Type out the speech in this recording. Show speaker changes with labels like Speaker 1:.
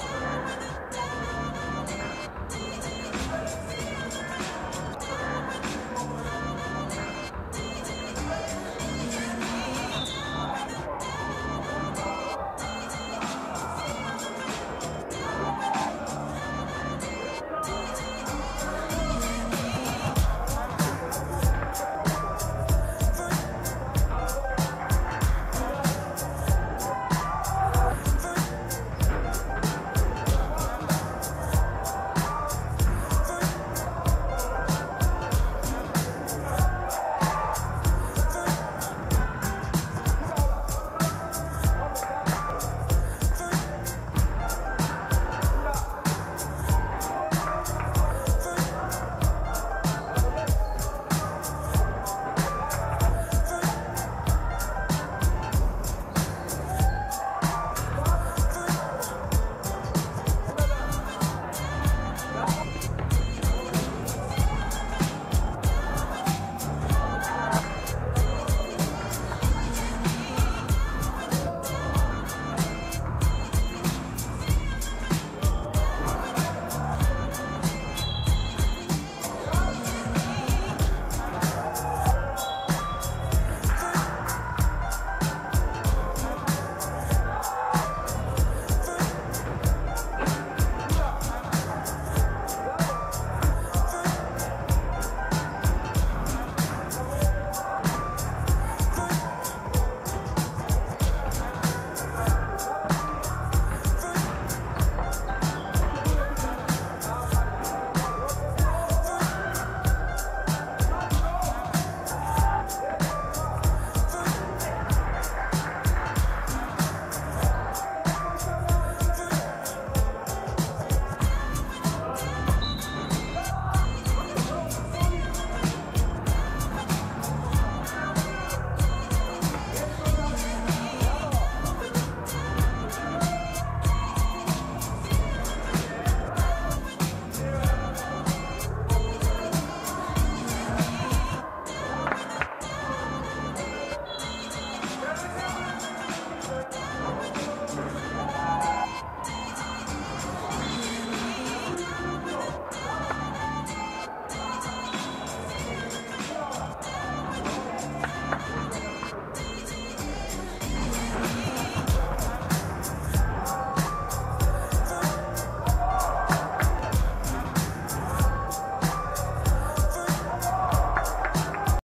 Speaker 1: you